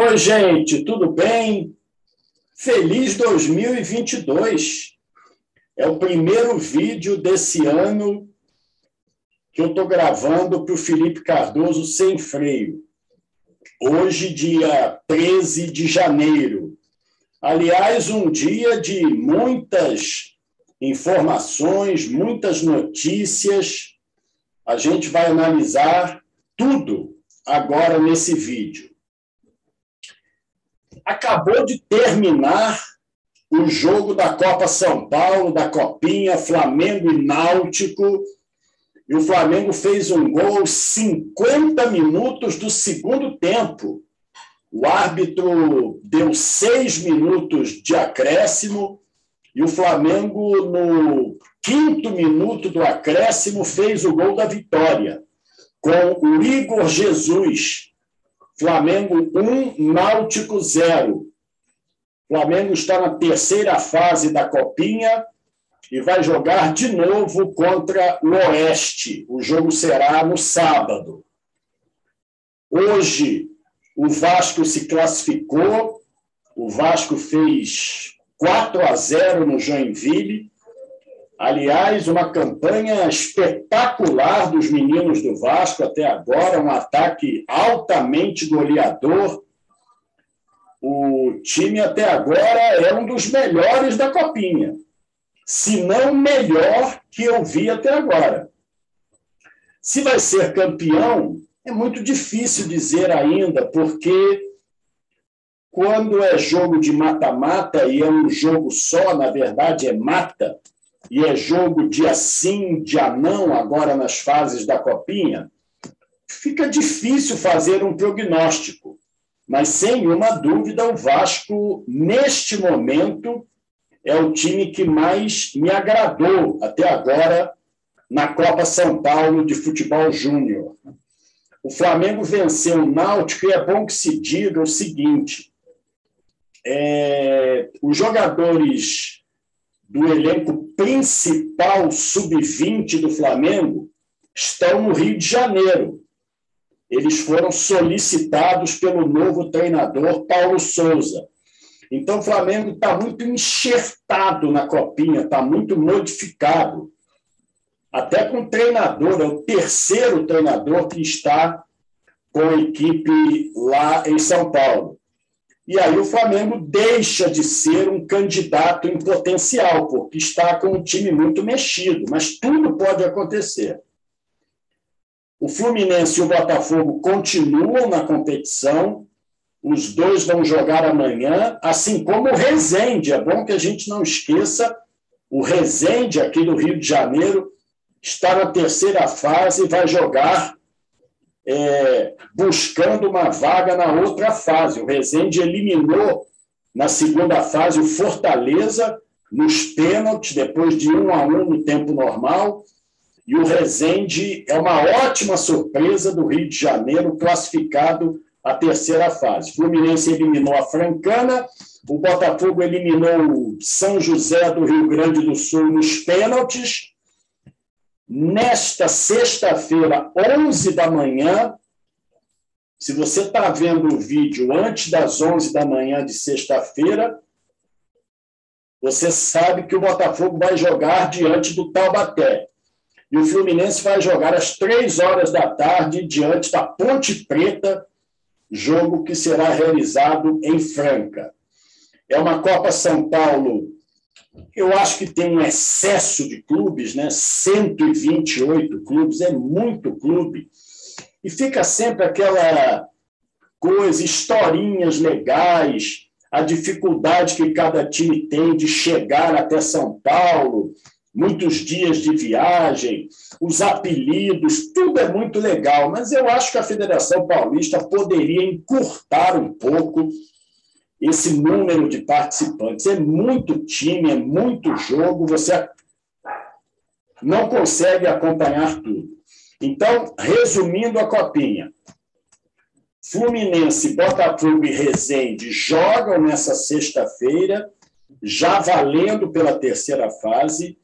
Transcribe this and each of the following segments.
Oi, gente, tudo bem? Feliz 2022! É o primeiro vídeo desse ano que eu estou gravando para o Felipe Cardoso sem freio. Hoje, dia 13 de janeiro. Aliás, um dia de muitas informações, muitas notícias. A gente vai analisar tudo agora nesse vídeo. Acabou de terminar o jogo da Copa São Paulo, da Copinha, Flamengo e Náutico. E o Flamengo fez um gol 50 minutos do segundo tempo. O árbitro deu seis minutos de acréscimo e o Flamengo, no quinto minuto do acréscimo, fez o gol da vitória com o Igor Jesus. Flamengo 1, Náutico 0. Flamengo está na terceira fase da Copinha e vai jogar de novo contra o Oeste. O jogo será no sábado. Hoje, o Vasco se classificou. O Vasco fez 4 a 0 no Joinville Aliás, uma campanha espetacular dos meninos do Vasco até agora, um ataque altamente goleador. O time até agora é um dos melhores da Copinha, se não melhor que eu vi até agora. Se vai ser campeão, é muito difícil dizer ainda, porque quando é jogo de mata-mata e é um jogo só, na verdade é mata, e é jogo dia sim, dia não, agora nas fases da Copinha, fica difícil fazer um prognóstico. Mas, sem uma dúvida, o Vasco, neste momento, é o time que mais me agradou até agora na Copa São Paulo de Futebol Júnior. O Flamengo venceu o Náutico e é bom que se diga o seguinte: é, os jogadores do elenco principal sub-20 do Flamengo estão no Rio de Janeiro. Eles foram solicitados pelo novo treinador Paulo Souza. Então, o Flamengo está muito enxertado na copinha, está muito modificado. Até com o treinador, é o terceiro treinador que está com a equipe lá em São Paulo. E aí o Flamengo deixa de ser um candidato em potencial, porque está com um time muito mexido, mas tudo pode acontecer. O Fluminense e o Botafogo continuam na competição, os dois vão jogar amanhã, assim como o Rezende. É bom que a gente não esqueça, o Rezende, aqui do Rio de Janeiro, está na terceira fase e vai jogar é, buscando uma vaga na outra fase. O Rezende eliminou na segunda fase o Fortaleza nos pênaltis, depois de um a um no tempo normal. E o Rezende é uma ótima surpresa do Rio de Janeiro, classificado à terceira fase. O Fluminense eliminou a Francana, o Botafogo eliminou o São José do Rio Grande do Sul nos pênaltis nesta sexta-feira, 11 da manhã. Se você está vendo o vídeo antes das 11 da manhã de sexta-feira, você sabe que o Botafogo vai jogar diante do Taubaté. E o Fluminense vai jogar às três horas da tarde diante da Ponte Preta, jogo que será realizado em Franca. É uma Copa São Paulo eu acho que tem um excesso de clubes, né? 128 clubes, é muito clube. E fica sempre aquela coisa, historinhas legais, a dificuldade que cada time tem de chegar até São Paulo, muitos dias de viagem, os apelidos, tudo é muito legal, mas eu acho que a Federação Paulista poderia encurtar um pouco esse número de participantes. É muito time, é muito jogo, você não consegue acompanhar tudo. Então, resumindo a copinha, Fluminense, Botafogo e Resende jogam nessa sexta-feira, já valendo pela terceira fase.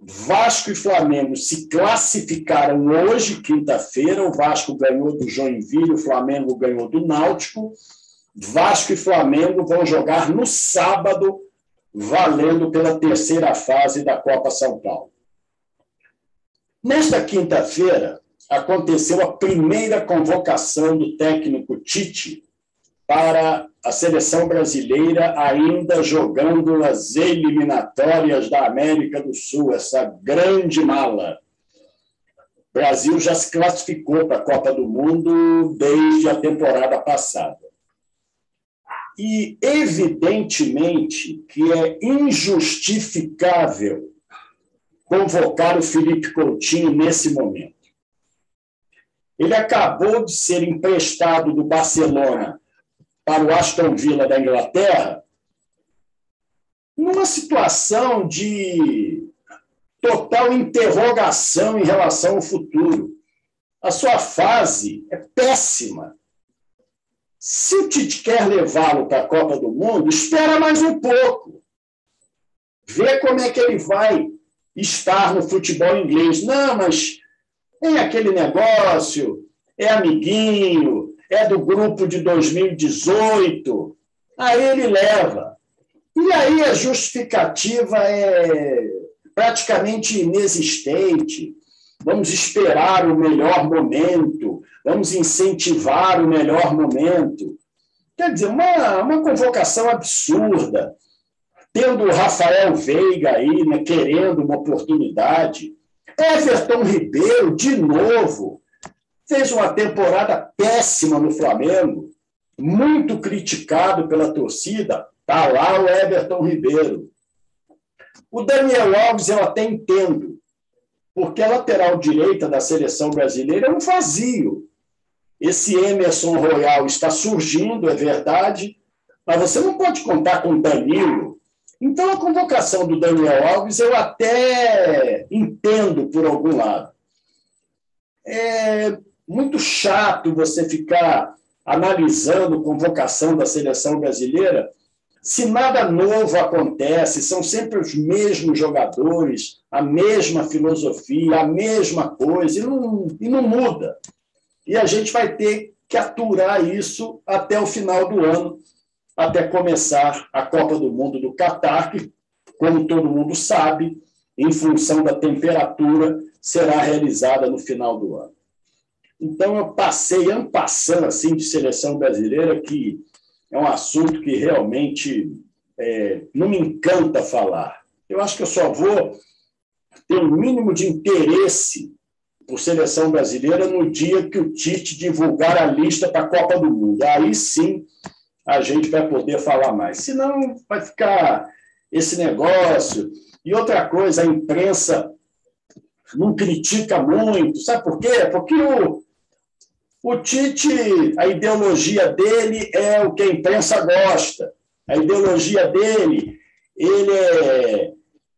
Vasco e Flamengo se classificaram hoje, quinta-feira. O Vasco ganhou do Joinville, o Flamengo ganhou do Náutico. Vasco e Flamengo vão jogar no sábado, valendo pela terceira fase da Copa São Paulo. Nesta quinta-feira, aconteceu a primeira convocação do técnico Tite para a seleção brasileira, ainda jogando as eliminatórias da América do Sul, essa grande mala. O Brasil já se classificou para a Copa do Mundo desde a temporada passada. E, evidentemente, que é injustificável convocar o Felipe Coutinho nesse momento. Ele acabou de ser emprestado do Barcelona para o Aston Villa da Inglaterra, numa situação de total interrogação em relação ao futuro. A sua fase é péssima. Se Tite quer levá-lo para a Copa do Mundo, espera mais um pouco. Vê como é que ele vai estar no futebol inglês. Não, mas é aquele negócio, é amiguinho, é do grupo de 2018. Aí ele leva. E aí a justificativa é praticamente inexistente. Vamos esperar o melhor momento, vamos incentivar o melhor momento. Quer dizer, uma, uma convocação absurda, tendo o Rafael Veiga aí, né, querendo uma oportunidade. Everton Ribeiro, de novo, fez uma temporada péssima no Flamengo, muito criticado pela torcida. Está lá o Everton Ribeiro. O Daniel Alves eu até entendo, porque a lateral direita da seleção brasileira é um vazio. Esse Emerson Royal está surgindo, é verdade, mas você não pode contar com Danilo. Então, a convocação do Daniel Alves eu até entendo por algum lado. É muito chato você ficar analisando convocação da seleção brasileira se nada novo acontece, são sempre os mesmos jogadores, a mesma filosofia, a mesma coisa, e não, e não muda. E a gente vai ter que aturar isso até o final do ano, até começar a Copa do Mundo do Catar, que, como todo mundo sabe, em função da temperatura, será realizada no final do ano. Então, eu passei, ano passando assim, de seleção brasileira, que é um assunto que realmente é, não me encanta falar. Eu acho que eu só vou ter o um mínimo de interesse por seleção brasileira no dia que o Tite divulgar a lista para a Copa do Mundo. Aí sim a gente vai poder falar mais. Senão vai ficar esse negócio. E outra coisa, a imprensa não critica muito. Sabe por quê? Porque o, o Tite, a ideologia dele é o que a imprensa gosta. A ideologia dele, ele é,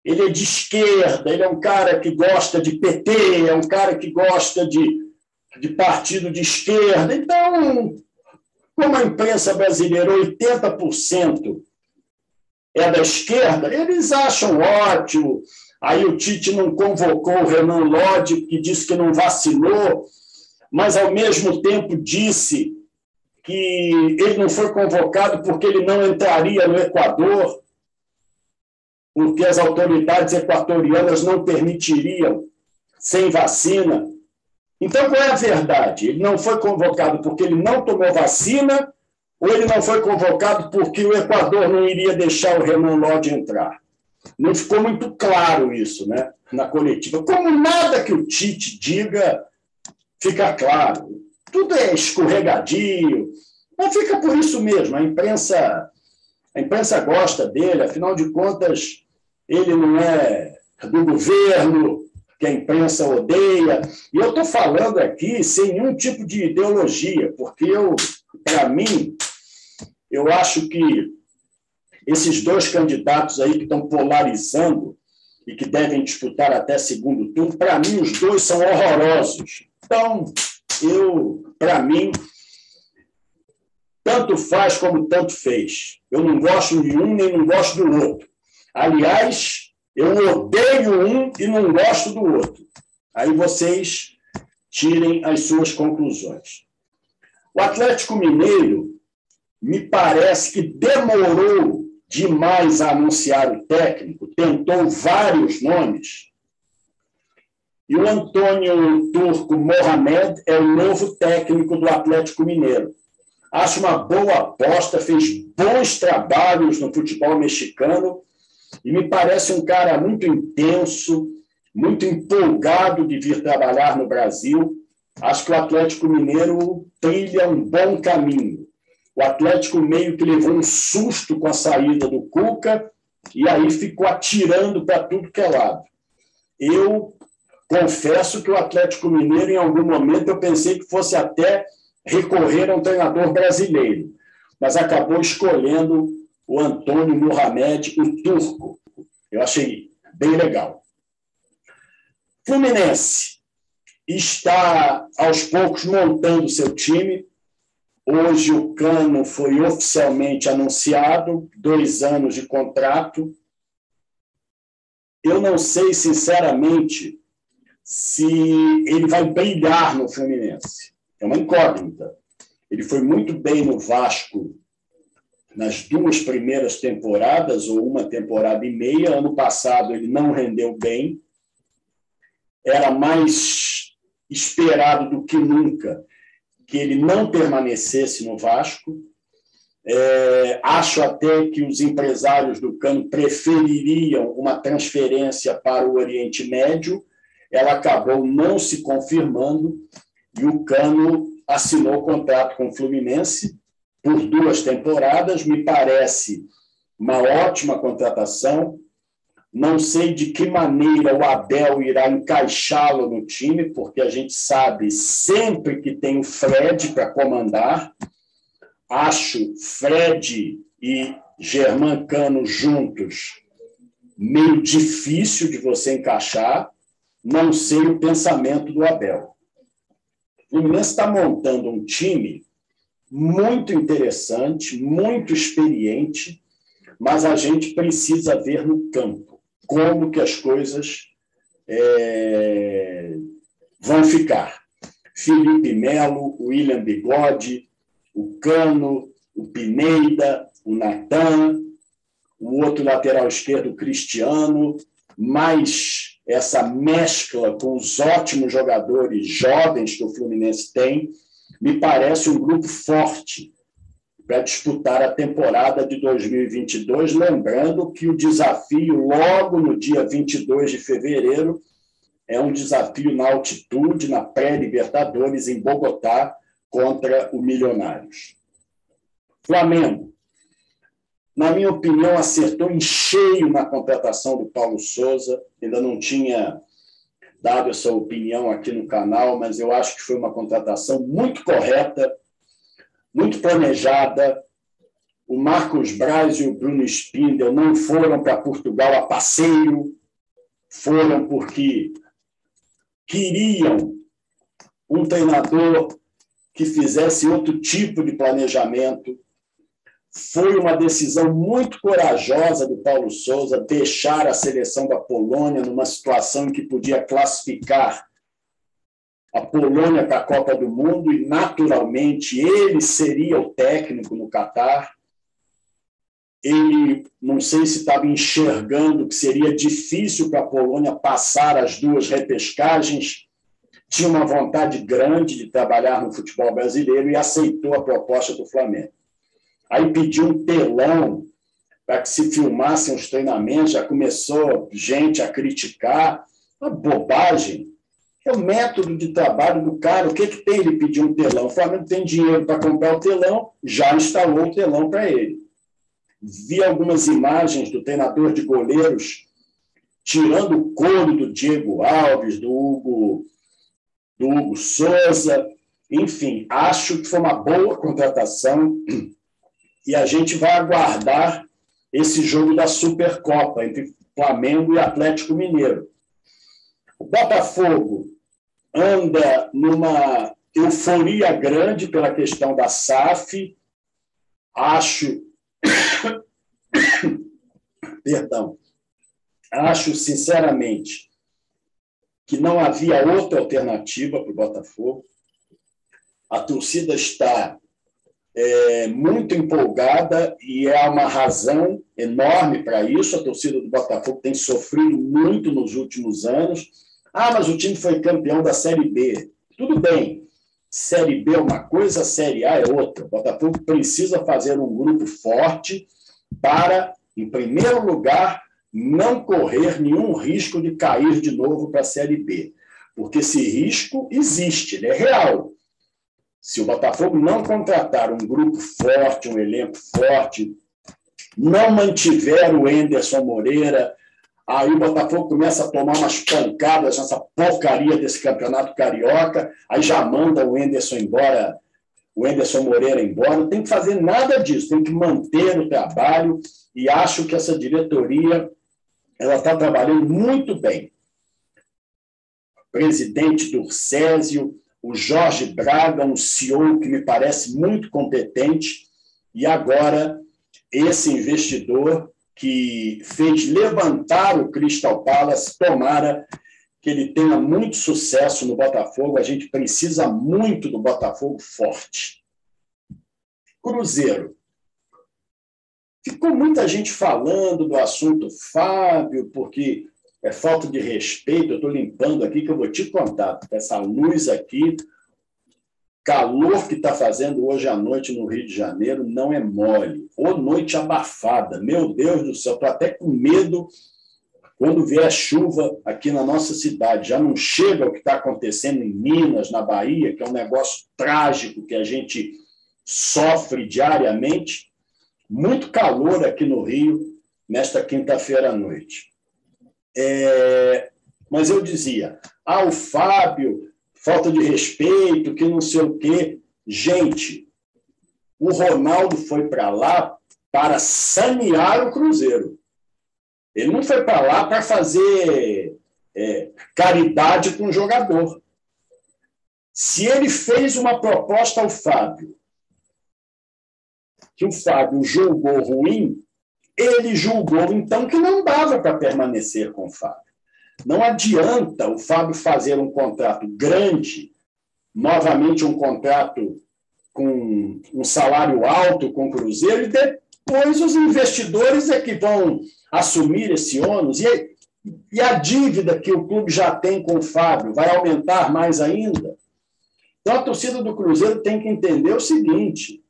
ele é de esquerda, ele é um cara que gosta de PT, é um cara que gosta de, de partido de esquerda. Então, como a imprensa brasileira, 80% é da esquerda, eles acham ótimo. Aí o Tite não convocou o Renan Lodge, que disse que não vacinou mas ao mesmo tempo disse que ele não foi convocado porque ele não entraria no Equador, porque as autoridades equatorianas não permitiriam sem vacina. Então, qual é a verdade? Ele não foi convocado porque ele não tomou vacina ou ele não foi convocado porque o Equador não iria deixar o Renan Lodge entrar? Não ficou muito claro isso né, na coletiva. Como nada que o Tite diga fica claro. Tudo é escorregadio, mas fica por isso mesmo. A imprensa, a imprensa gosta dele, afinal de contas, ele não é do governo, que a imprensa odeia. E eu estou falando aqui sem nenhum tipo de ideologia, porque eu, para mim, eu acho que esses dois candidatos aí que estão polarizando e que devem disputar até segundo turno, para mim, os dois são horrorosos. Então, eu, para mim, tanto faz como tanto fez. Eu não gosto de um nem não gosto do outro. Aliás, eu odeio um e não gosto do outro. Aí vocês tirem as suas conclusões. O Atlético Mineiro me parece que demorou demais a anunciar o técnico, tentou vários nomes. E o Antônio Turco Mohamed é o novo técnico do Atlético Mineiro. Acho uma boa aposta, fez bons trabalhos no futebol mexicano e me parece um cara muito intenso, muito empolgado de vir trabalhar no Brasil. Acho que o Atlético Mineiro trilha um bom caminho. O Atlético meio que levou um susto com a saída do Cuca e aí ficou atirando para tudo que é lado. Eu confesso que o Atlético Mineiro, em algum momento, eu pensei que fosse até recorrer a um treinador brasileiro, mas acabou escolhendo o Antônio Mohamed, o turco. Eu achei bem legal. Fluminense está aos poucos montando seu time. Hoje o Cano foi oficialmente anunciado, dois anos de contrato. Eu não sei, sinceramente, se ele vai brilhar no Fluminense. É uma incógnita. Ele foi muito bem no Vasco nas duas primeiras temporadas, ou uma temporada e meia. Ano passado ele não rendeu bem. Era mais esperado do que nunca que ele não permanecesse no Vasco. É, acho até que os empresários do Cano prefeririam uma transferência para o Oriente Médio. Ela acabou não se confirmando e o Cano assinou contrato com o Fluminense por duas temporadas. Me parece uma ótima contratação. Não sei de que maneira o Abel irá encaixá-lo no time, porque a gente sabe sempre que tem o Fred para comandar. Acho Fred e Germán Cano juntos meio difícil de você encaixar. Não sei o pensamento do Abel. O Fluminense está montando um time muito interessante, muito experiente, mas a gente precisa ver no campo como que as coisas é, vão ficar. Felipe Melo, William Bigode, o Cano, o Pineida, o Natan, o outro lateral esquerdo, o Cristiano, mais essa mescla com os ótimos jogadores jovens que o Fluminense tem, me parece um grupo forte para disputar a temporada de 2022, lembrando que o desafio, logo no dia 22 de fevereiro, é um desafio na altitude, na pré-Libertadores, em Bogotá, contra o Milionários. Flamengo, na minha opinião, acertou em cheio na contratação do Paulo Souza, ainda não tinha dado essa opinião aqui no canal, mas eu acho que foi uma contratação muito correta, muito planejada. O Marcos Braz e o Bruno Spindel não foram para Portugal a passeio, foram porque queriam um treinador que fizesse outro tipo de planejamento. Foi uma decisão muito corajosa do Paulo Souza deixar a seleção da Polônia numa situação em que podia classificar a Polônia para a Copa do Mundo e, naturalmente, ele seria o técnico no Catar. Ele, não sei se estava enxergando que seria difícil para a Polônia passar as duas repescagens, tinha uma vontade grande de trabalhar no futebol brasileiro e aceitou a proposta do Flamengo. Aí pediu um telão para que se filmassem os treinamentos, já começou gente a criticar, uma bobagem é o método de trabalho do cara. O que, que tem ele pedir um telão? O Flamengo tem dinheiro para comprar o telão, já instalou o telão para ele. Vi algumas imagens do treinador de goleiros tirando o couro do Diego Alves, do Hugo, do Hugo Souza. Enfim, acho que foi uma boa contratação e a gente vai aguardar esse jogo da Supercopa entre Flamengo e Atlético Mineiro. O Botafogo anda numa euforia grande pela questão da SAF. Acho. Perdão. Acho, sinceramente, que não havia outra alternativa para o Botafogo. A torcida está é, muito empolgada e é uma razão enorme para isso. A torcida do Botafogo tem sofrido muito nos últimos anos. Ah, mas o time foi campeão da Série B. Tudo bem. Série B é uma coisa, Série A é outra. O Botafogo precisa fazer um grupo forte para, em primeiro lugar, não correr nenhum risco de cair de novo para a Série B. Porque esse risco existe, ele é real. Se o Botafogo não contratar um grupo forte, um elenco forte, não mantiver o Enderson Moreira, aí o Botafogo começa a tomar umas pancadas nessa porcaria desse campeonato carioca, aí já manda o Enderson embora, o Enderson Moreira embora. Não tem que fazer nada disso, tem que manter o trabalho e acho que essa diretoria ela está trabalhando muito bem. Presidente do Césio, o Jorge Braga, um CEO que me parece muito competente, e agora esse investidor que fez levantar o Crystal Palace, tomara que ele tenha muito sucesso no Botafogo, a gente precisa muito do Botafogo forte. Cruzeiro. Ficou muita gente falando do assunto Fábio, porque é falta de respeito. Eu estou limpando aqui, que eu vou te contar. Essa luz aqui, calor que está fazendo hoje à noite no Rio de Janeiro não é mole. Ou noite abafada. Meu Deus do céu, estou até com medo quando vier chuva aqui na nossa cidade. Já não chega o que está acontecendo em Minas, na Bahia, que é um negócio trágico que a gente sofre diariamente. Muito calor aqui no Rio nesta quinta-feira à noite. É, mas eu dizia, ah, o Fábio, falta de respeito, que não sei o quê. Gente, o Ronaldo foi para lá para sanear o Cruzeiro. Ele não foi para lá para fazer é, caridade com o jogador. Se ele fez uma proposta ao Fábio, que o Fábio julgou ruim, ele julgou, então, que não dava para permanecer com o Fábio. Não adianta o Fábio fazer um contrato grande, novamente um contrato com um salário alto com o Cruzeiro, e depois os investidores é que vão assumir esse ônus. E, e a dívida que o clube já tem com o Fábio vai aumentar mais ainda? Então, a torcida do Cruzeiro tem que entender o seguinte: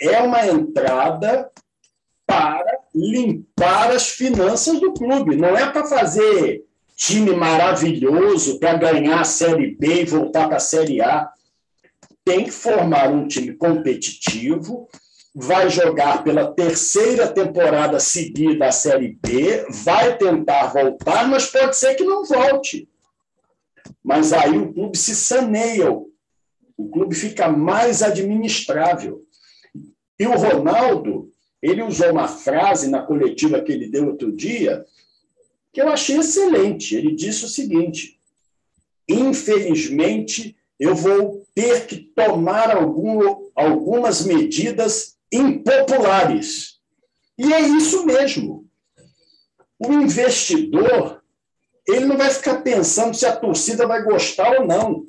é uma entrada para limpar as finanças do clube. Não é para fazer time maravilhoso para ganhar a Série B e voltar para a Série A. Tem que formar um time competitivo, vai jogar pela terceira temporada seguida a Série B, vai tentar voltar, mas pode ser que não volte. Mas aí o clube se saneia, o clube fica mais administrável. E o Ronaldo, ele usou uma frase na coletiva que ele deu outro dia que eu achei excelente. Ele disse o seguinte: infelizmente, eu vou ter que tomar algum, algumas medidas impopulares. E é isso mesmo. O investidor, ele não vai ficar pensando se a torcida vai gostar ou não.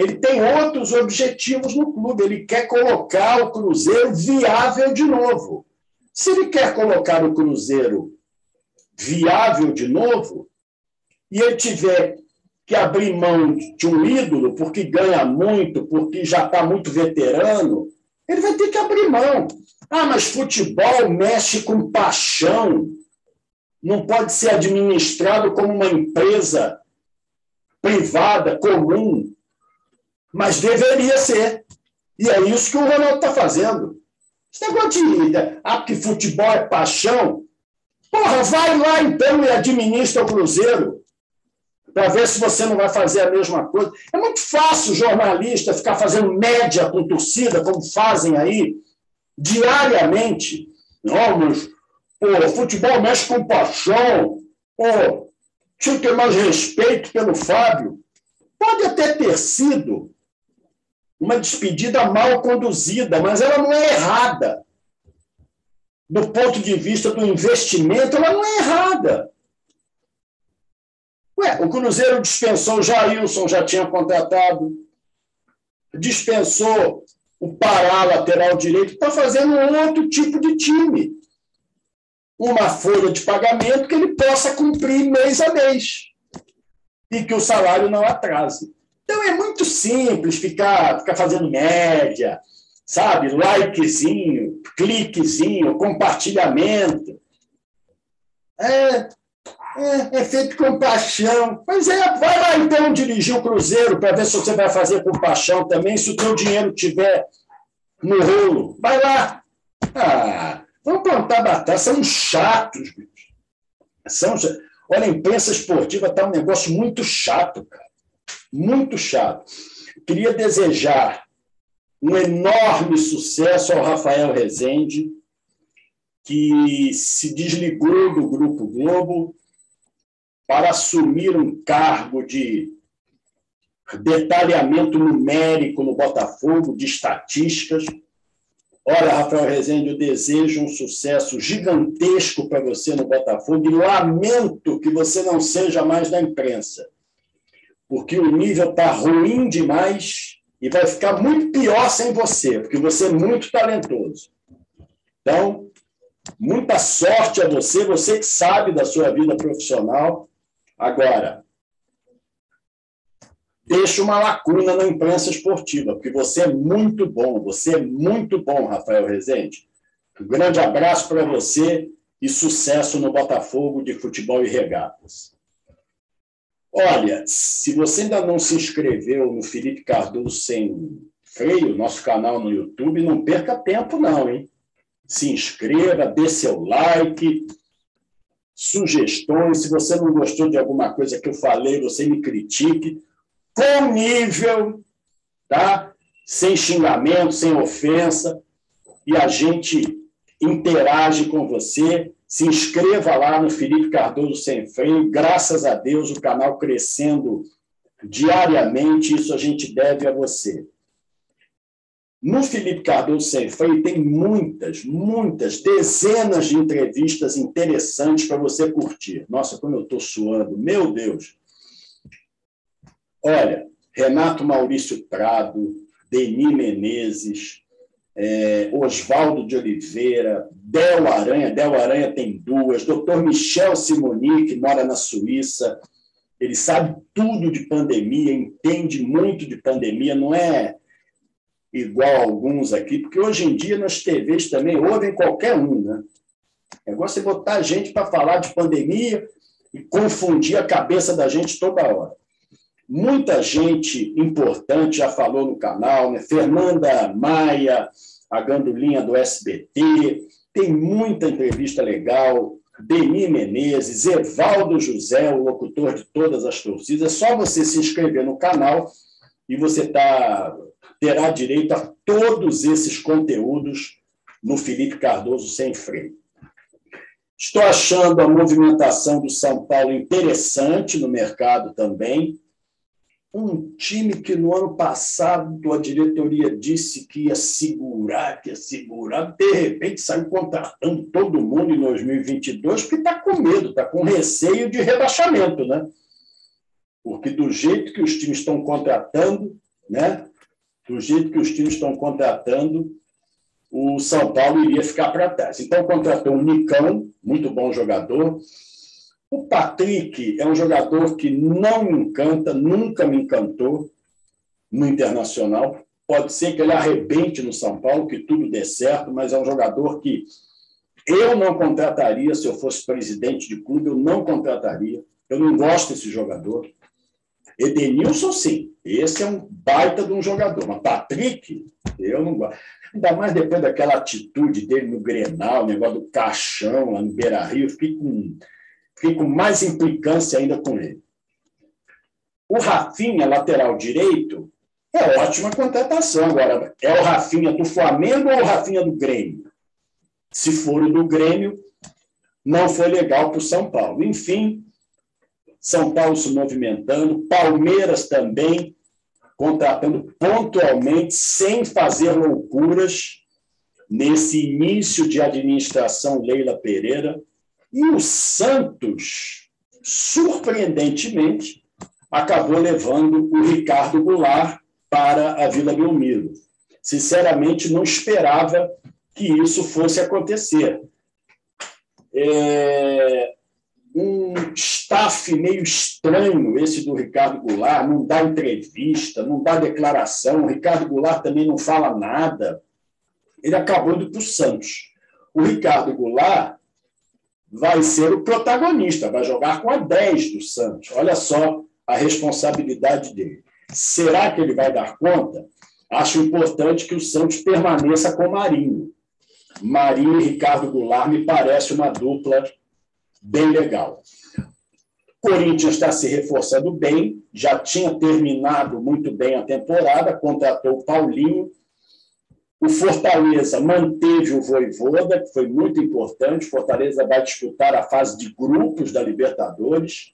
Ele tem outros objetivos no clube. Ele quer colocar o Cruzeiro viável de novo. Se ele quer colocar o Cruzeiro viável de novo, e ele tiver que abrir mão de um ídolo porque ganha muito, porque já está muito veterano, ele vai ter que abrir mão. Ah, mas futebol mexe com paixão. Não pode ser administrado como uma empresa privada, comum. Mas deveria ser. E é isso que o Ronaldo está fazendo. Esse negócio de. Ah, porque futebol é paixão. Porra, vai lá então e administra o Cruzeiro. Para ver se você não vai fazer a mesma coisa. É muito fácil jornalista ficar fazendo média com torcida, como fazem aí, diariamente. Não, mas, futebol mexe com paixão. Pô, tinha que ter mais respeito pelo Fábio. Pode até ter sido, uma despedida mal conduzida, mas ela não é errada. Do ponto de vista do investimento, ela não é errada. Ué, o Cruzeiro dispensou o Jailson, já tinha contratado. Dispensou o Pará, lateral direito, está fazendo outro tipo de time. Uma folha de pagamento que ele possa cumprir mês a mês e que o salário não atrase. Então é muito simples ficar, ficar fazendo média, sabe? Likezinho, cliquezinho, compartilhamento. É, é, é feito com paixão. Pois é, vai lá então dirigir o Cruzeiro para ver se você vai fazer com paixão também, se o teu dinheiro tiver no rolo. Vai lá. Ah, vamos plantar batata. São chatos, bicho. São, olha, a imprensa esportiva está um negócio muito chato, cara. Muito chato. Queria desejar um enorme sucesso ao Rafael Rezende, que se desligou do Grupo Globo para assumir um cargo de detalhamento numérico no Botafogo, de estatísticas. Olha, Rafael Rezende, eu desejo um sucesso gigantesco para você no Botafogo e lamento que você não seja mais da imprensa, porque o nível está ruim demais e vai ficar muito pior sem você, porque você é muito talentoso. Então, muita sorte a você, você que sabe da sua vida profissional Agora, deixa uma lacuna na imprensa esportiva, porque você é muito bom, você é muito bom, Rafael Rezende. Um grande abraço para você e sucesso no Botafogo de Futebol e Regatas. Olha, se você ainda não se inscreveu no Felipe Cardoso Sem Freio, nosso canal no YouTube, não perca tempo não, hein? Se inscreva, dê seu like, sugestões. Se você não gostou de alguma coisa que eu falei, você me critique com nível, tá? sem xingamento, sem ofensa, e a gente interage com você. Se inscreva lá no Felipe Cardoso Sem Freio. Graças a Deus, o canal crescendo diariamente. Isso a gente deve a você. No Felipe Cardoso Sem Freio tem muitas, muitas, dezenas de entrevistas interessantes para você curtir. Nossa, como eu estou suando, meu Deus! Olha, Renato Maurício Prado, Denis Menezes, é, Oswaldo de Oliveira, Del Aranha, Del Aranha tem duas, doutor Michel Simoni, que mora na Suíça, ele sabe tudo de pandemia, entende muito de pandemia, não é igual alguns aqui, porque hoje em dia nas TVs também ouvem qualquer um, né? É você botar gente para falar de pandemia e confundir a cabeça da gente toda hora. Muita gente importante já falou no canal, né? Fernanda Maia, a Gandulinha do SBT, tem muita entrevista legal. Denis Menezes, Evaldo José, o locutor de todas as torcidas. É só você se inscrever no canal e você está terá direito a todos esses conteúdos no Felipe Cardoso Sem Freio. Estou achando a movimentação do São Paulo interessante no mercado também. Um time que no ano passado a diretoria disse que ia segurar, que ia segurar, de repente saiu contratando todo mundo em 2022 porque está com medo, está com receio de rebaixamento, né? Porque do jeito que os times estão contratando, né? do jeito que os times estão contratando, o São Paulo iria ficar para trás. Então, contratou o Nicão, muito bom jogador. O Patrick é um jogador que não me encanta, nunca me encantou no Internacional. Pode ser que ele arrebente no São Paulo, que tudo dê certo, mas é um jogador que eu não contrataria se eu fosse presidente de clube, eu não contrataria. Eu não gosto desse jogador. Edenilson, sim. Esse é um baita de um jogador. Mas Patrick, eu não gosto. Ainda mais depois daquela atitude dele no Grenal, o negócio do caixão lá no Beira Rio, fiquei com, com mais implicância ainda com ele. O Rafinha, lateral direito, é ótima contratação. Agora, é o Rafinha do Flamengo ou o Rafinha do Grêmio? Se for o do Grêmio, não foi legal para o São Paulo. Enfim, são Paulo se movimentando, Palmeiras também contratando pontualmente, sem fazer loucuras, nesse início de administração Leila Pereira. E o Santos, surpreendentemente, acabou levando o Ricardo Goulart para a Vila Belmiro. sinceramente não esperava que isso fosse acontecer. É, um staff meio estranho, esse do Ricardo Goulart, não dá entrevista, não dá declaração, o Ricardo Goulart também não fala nada. Ele acabou indo para o Santos. O Ricardo Goulart vai ser o protagonista, vai jogar com a 10 do Santos. Olha só a responsabilidade dele. Será que ele vai dar conta? Acho importante que o Santos permaneça com Marinho. Marinho e Ricardo Goulart me parece uma dupla bem legal. Corinthians está se reforçando bem, já tinha terminado muito bem a temporada, contratou o Paulinho. O Fortaleza manteve o Voivoda, que foi muito importante. O Fortaleza vai disputar a fase de grupos da Libertadores.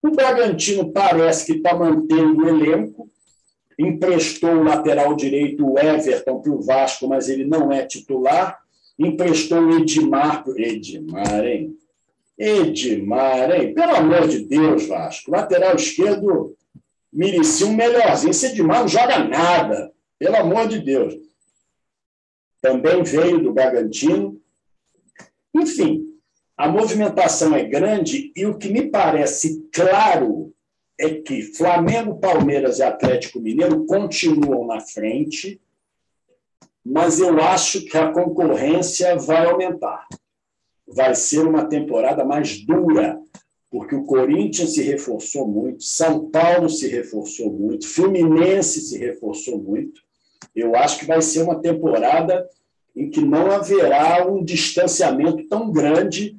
O Bragantino parece que está mantendo o elenco, emprestou o lateral direito, o Everton, para o Vasco, mas ele não é titular. Emprestou o Edmar. Edmar, hein? Edmar, hein? Pelo amor de Deus, Vasco. Lateral esquerdo merecia um melhorzinho. Esse Edmar não joga nada. Pelo amor de Deus. Também veio do Bragantino. Enfim, a movimentação é grande e o que me parece claro é que Flamengo, Palmeiras e Atlético Mineiro continuam na frente, mas eu acho que a concorrência vai aumentar. Vai ser uma temporada mais dura, porque o Corinthians se reforçou muito, São Paulo se reforçou muito, Fluminense se reforçou muito. Eu acho que vai ser uma temporada em que não haverá um distanciamento tão grande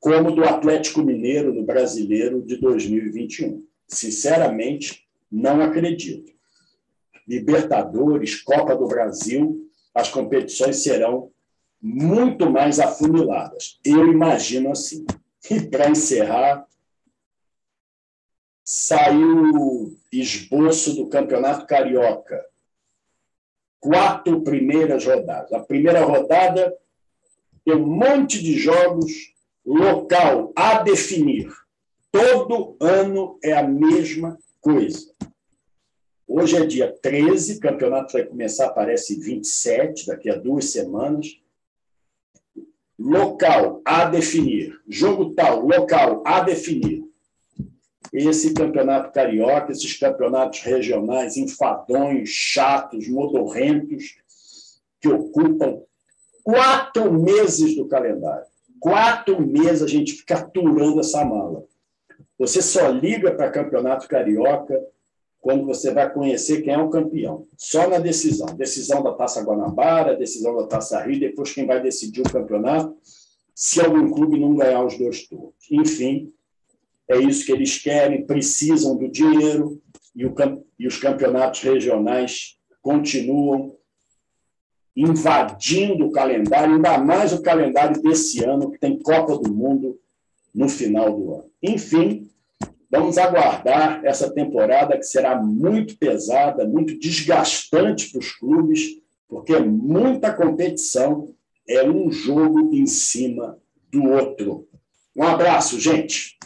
como do Atlético Mineiro, do Brasileiro de 2021. Sinceramente, não acredito. Libertadores, Copa do Brasil, as competições serão muito mais afuniladas. Eu imagino assim. E para encerrar, saiu esboço do Campeonato Carioca. Quatro primeiras rodadas. A primeira rodada tem um monte de jogos local a definir. Todo ano é a mesma coisa. Hoje é dia 13, o campeonato vai começar, parece 27, daqui a duas semanas. Local a definir. Jogo tal, local a definir. Esse campeonato carioca, esses campeonatos regionais enfadonhos, chatos, modorrentos, que ocupam quatro meses do calendário. Quatro meses a gente fica aturando essa mala. Você só liga para campeonato carioca quando você vai conhecer quem é o campeão. Só na decisão. Decisão da Taça Guanabara, decisão da Taça Rio, depois quem vai decidir o campeonato, se algum clube não ganhar os dois turnos. Enfim, é isso que eles querem, precisam do dinheiro e, o, e os campeonatos regionais continuam invadindo o calendário, ainda mais o calendário desse ano, que tem Copa do Mundo no final do ano. Enfim, Vamos aguardar essa temporada que será muito pesada, muito desgastante para os clubes, porque muita competição, é um jogo em cima do outro. Um abraço, gente.